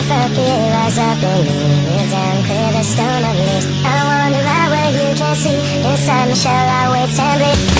I felt the air rise up and down, clear the stone of leaves. I wander out where you can see. Inside my shell, I wait and bleed.